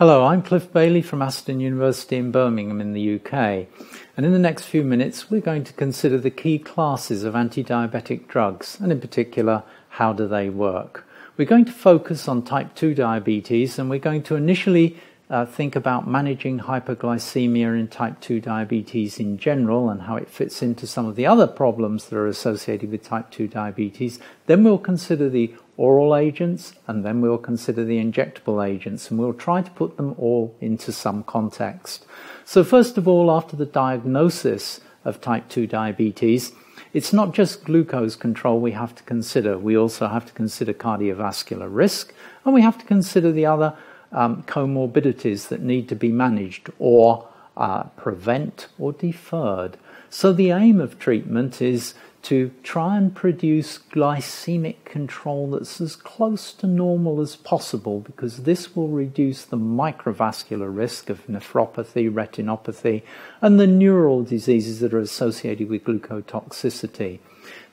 Hello, I'm Cliff Bailey from Aston University in Birmingham in the UK. And in the next few minutes, we're going to consider the key classes of anti diabetic drugs, and in particular, how do they work. We're going to focus on type 2 diabetes, and we're going to initially uh, think about managing hypoglycemia in type 2 diabetes in general and how it fits into some of the other problems that are associated with type 2 diabetes. Then we'll consider the oral agents and then we'll consider the injectable agents and we'll try to put them all into some context. So, first of all, after the diagnosis of type 2 diabetes, it's not just glucose control we have to consider. We also have to consider cardiovascular risk and we have to consider the other um, comorbidities that need to be managed or uh, prevent or deferred. So the aim of treatment is to try and produce glycemic control that's as close to normal as possible because this will reduce the microvascular risk of nephropathy, retinopathy, and the neural diseases that are associated with glucotoxicity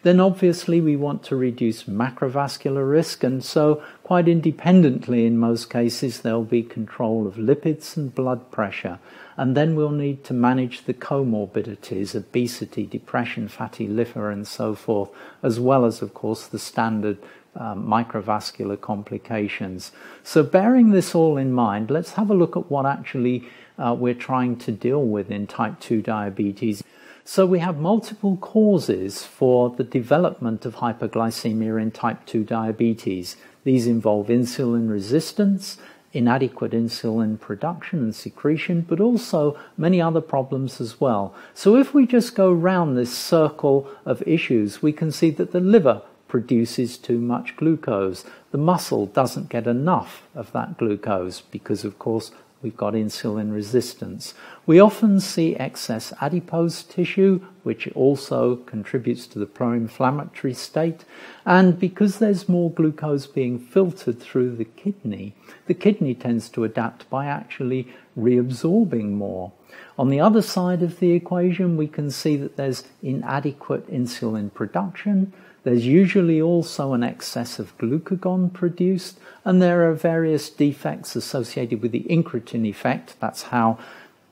then obviously we want to reduce macrovascular risk, and so quite independently in most cases there'll be control of lipids and blood pressure. And then we'll need to manage the comorbidities, obesity, depression, fatty liver, and so forth, as well as, of course, the standard um, microvascular complications. So, bearing this all in mind, let's have a look at what actually uh, we're trying to deal with in type 2 diabetes. So we have multiple causes for the development of hyperglycemia in type 2 diabetes. These involve insulin resistance, inadequate insulin production and secretion, but also many other problems as well. So if we just go round this circle of issues, we can see that the liver produces too much glucose. The muscle doesn't get enough of that glucose because, of course, we've got insulin resistance. We often see excess adipose tissue, which also contributes to the pro inflammatory state. And because there's more glucose being filtered through the kidney, the kidney tends to adapt by actually reabsorbing more. On the other side of the equation, we can see that there's inadequate insulin production there's usually also an excess of glucagon produced, and there are various defects associated with the incretin effect. That's how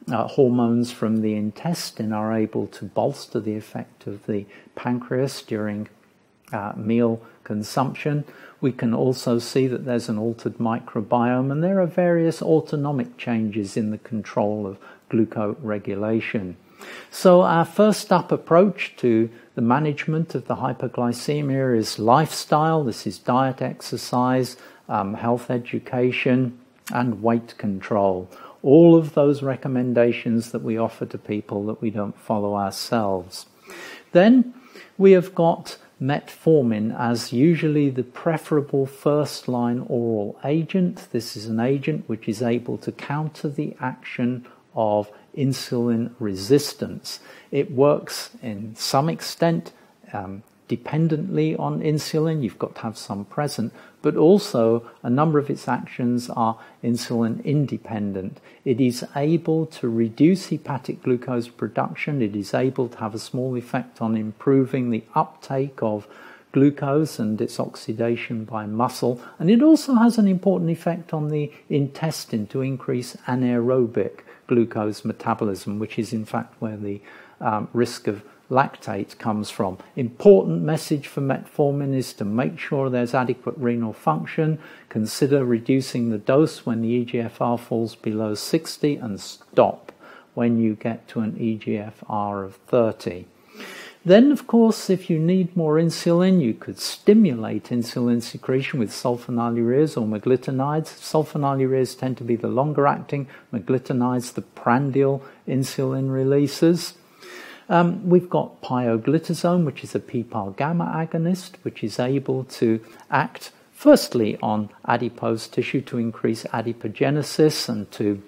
uh, hormones from the intestine are able to bolster the effect of the pancreas during uh, meal consumption. We can also see that there's an altered microbiome, and there are various autonomic changes in the control of glucoregulation. So, our first up approach to the management of the hyperglycemia is lifestyle. This is diet, exercise, um, health education, and weight control. All of those recommendations that we offer to people that we don't follow ourselves. Then we have got metformin as usually the preferable first line oral agent. This is an agent which is able to counter the action of insulin resistance. It works in some extent um, dependently on insulin, you've got to have some present, but also a number of its actions are insulin independent. It is able to reduce hepatic glucose production, it is able to have a small effect on improving the uptake of glucose and its oxidation by muscle, and it also has an important effect on the intestine to increase anaerobic glucose metabolism, which is in fact where the um, risk of lactate comes from. Important message for metformin is to make sure there's adequate renal function, consider reducing the dose when the EGFR falls below 60, and stop when you get to an EGFR of 30. Then, of course, if you need more insulin, you could stimulate insulin secretion with sulfonylureas or meglitinides. Sulfonylureas tend to be the longer acting, meglitinides, the prandial insulin releases. Um, we've got pioglitazone, which is a PPAR gamma agonist, which is able to act firstly on adipose tissue to increase adipogenesis and to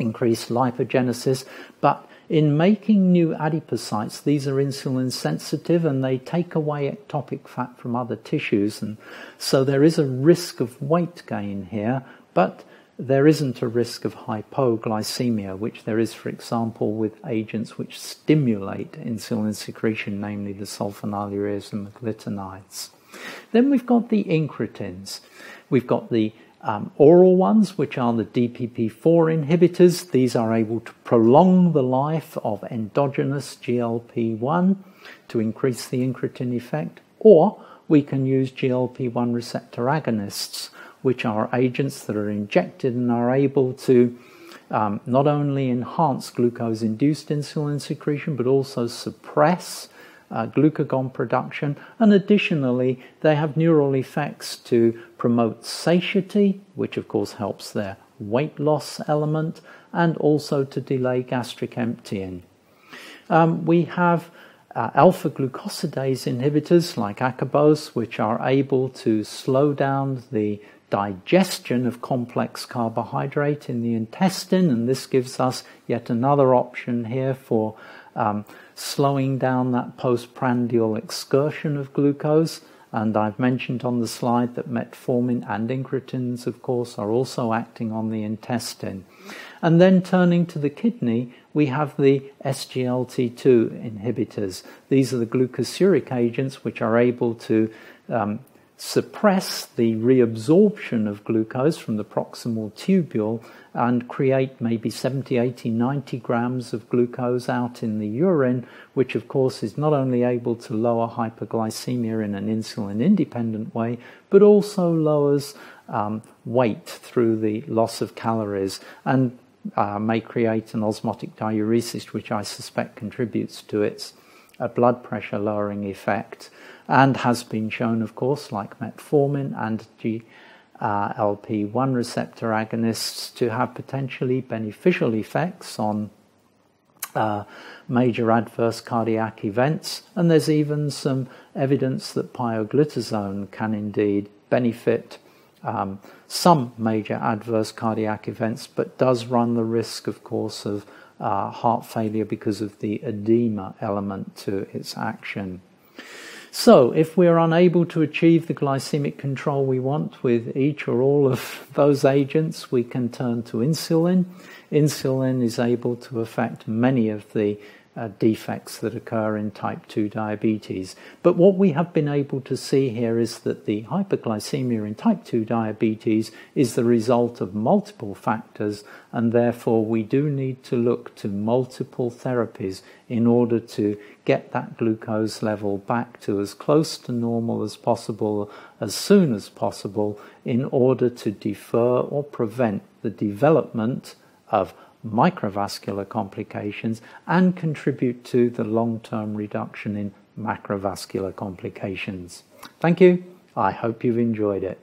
increase lipogenesis, but in making new adipocytes, these are insulin sensitive and they take away ectopic fat from other tissues. And so there is a risk of weight gain here, but there isn't a risk of hypoglycemia, which there is, for example, with agents which stimulate insulin secretion, namely the sulfonylureas and the meglitinides. Then we've got the incretins. We've got the um, oral ones, which are the DPP4 inhibitors. These are able to prolong the life of endogenous GLP1 to increase the incretin effect, or we can use GLP1 receptor agonists, which are agents that are injected and are able to um, not only enhance glucose induced insulin secretion but also suppress uh, glucagon production, and additionally, they have neural effects to promote satiety, which of course helps their weight loss element, and also to delay gastric emptying. Um, we have uh, alpha glucosidase inhibitors like acarbose, which are able to slow down the digestion of complex carbohydrate in the intestine, and this gives us yet another option here for um, slowing down that postprandial excursion of glucose. And I've mentioned on the slide that metformin and incretins, of course, are also acting on the intestine. And then turning to the kidney, we have the SGLT2 inhibitors. These are the glucosuric agents which are able to um, suppress the reabsorption of glucose from the proximal tubule and create maybe 70, 80, 90 grams of glucose out in the urine, which of course is not only able to lower hyperglycemia in an insulin independent way, but also lowers um, weight through the loss of calories and uh, may create an osmotic diuresis, which I suspect contributes to its uh, blood pressure lowering effect and has been shown, of course, like metformin and GLP-1 receptor agonists, to have potentially beneficial effects on uh, major adverse cardiac events. And there's even some evidence that pioglitazone can indeed benefit um, some major adverse cardiac events, but does run the risk, of course, of uh, heart failure because of the edema element to its action. So, if we're unable to achieve the glycemic control we want with each or all of those agents, we can turn to insulin. Insulin is able to affect many of the uh, defects that occur in type 2 diabetes. But what we have been able to see here is that the hyperglycemia in type 2 diabetes is the result of multiple factors, and therefore we do need to look to multiple therapies in order to get that glucose level back to as close to normal as possible as soon as possible in order to defer or prevent the development of microvascular complications and contribute to the long term reduction in macrovascular complications. Thank you. I hope you've enjoyed it.